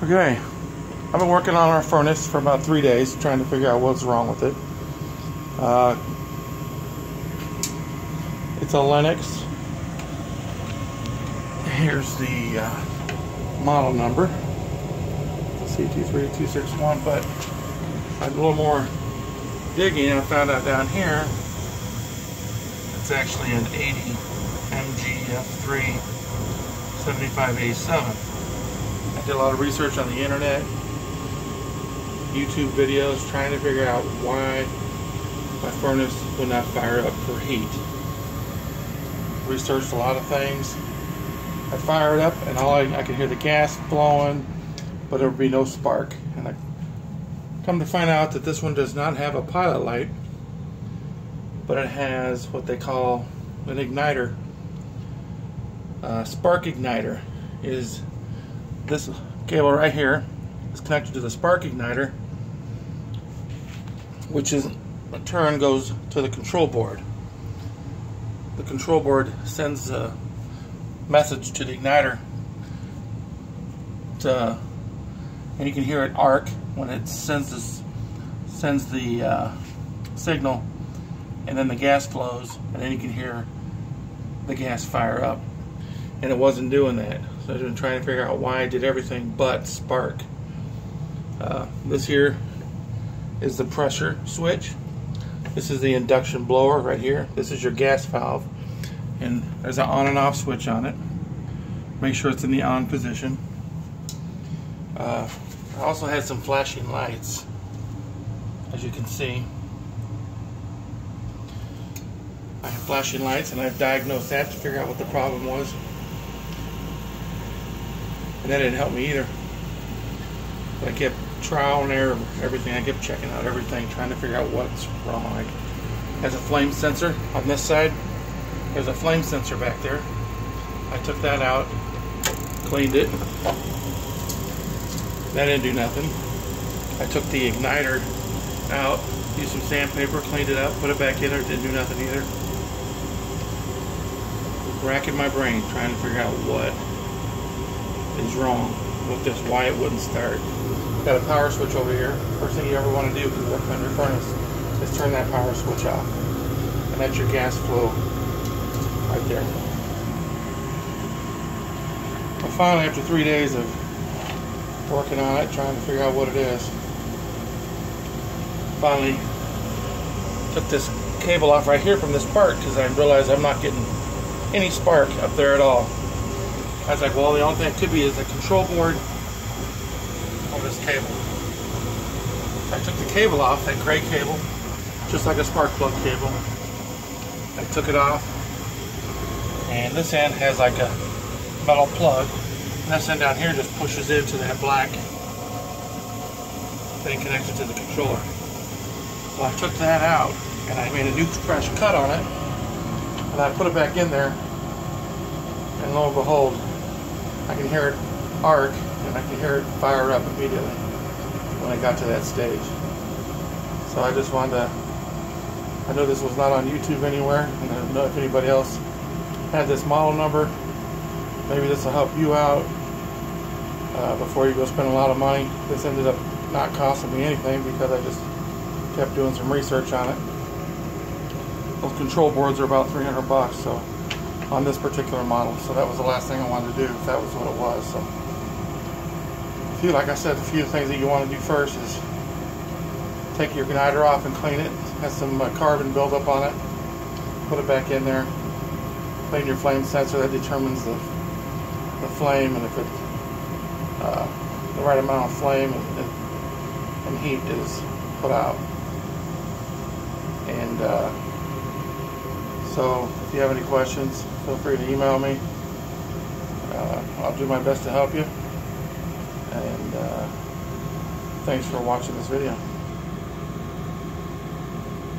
Okay, I've been working on our furnace for about three days, trying to figure out what's wrong with it. Uh, it's a Lennox. Here's the uh, model number, C23261, but a little more digging, I found out down here, it's actually an 80 MGF3 75A7 did a lot of research on the internet, YouTube videos, trying to figure out why my furnace would not fire up for heat. Researched a lot of things. I fired up and all I, I could hear the gas blowing, but there would be no spark. And I come to find out that this one does not have a pilot light, but it has what they call an igniter. Uh, spark igniter is this cable right here is connected to the spark igniter, which is in turn goes to the control board. The control board sends a message to the igniter, to, and you can hear it arc when it sends this sends the uh, signal, and then the gas flows, and then you can hear the gas fire up. And it wasn't doing that. So I've been trying to figure out why I did everything but spark. Uh, this here is the pressure switch. This is the induction blower right here. This is your gas valve. And there's an on and off switch on it. Make sure it's in the on position. Uh, I also had some flashing lights, as you can see. I have flashing lights and I've diagnosed that to figure out what the problem was. That didn't help me either. But I kept trial and error, everything. I kept checking out everything, trying to figure out what's wrong. Has a flame sensor on this side. There's a flame sensor back there. I took that out, cleaned it. That didn't do nothing. I took the igniter out, used some sandpaper, cleaned it up, put it back in there, didn't do nothing either. Racking my brain trying to figure out what is wrong with this, why it wouldn't start. Got a power switch over here. First thing you ever want to do if you work on your furnace is turn that power switch off. And that's your gas flow right there. Well, finally, after three days of working on it, trying to figure out what it is, finally took this cable off right here from this part because I realized I'm not getting any spark up there at all. I was like, well, the only thing it could be is the control board on this cable. I took the cable off, that gray cable, just like a spark plug cable. I took it off, and this end has like a metal plug. And this end down here just pushes into that black thing connected to the controller. So I took that out, and I made a new fresh cut on it, and I put it back in there, and lo and behold, I can hear it arc and I can hear it fire up immediately when I got to that stage. So I just wanted to, I know this was not on YouTube anywhere, and I don't know if anybody else had this model number. Maybe this will help you out uh, before you go spend a lot of money. This ended up not costing me anything because I just kept doing some research on it. Those control boards are about 300 bucks, so on this particular model. So that was the last thing I wanted to do, if that was what it was. So, a few, like I said, a few things that you want to do first is take your igniter off and clean it. has some uh, carbon buildup on it. Put it back in there. Clean your flame sensor. That determines the the flame and if it uh, the right amount of flame and, and, and heat is put out. And uh, so if you have any questions, feel free to email me. Uh, I'll do my best to help you. And uh, thanks for watching this video.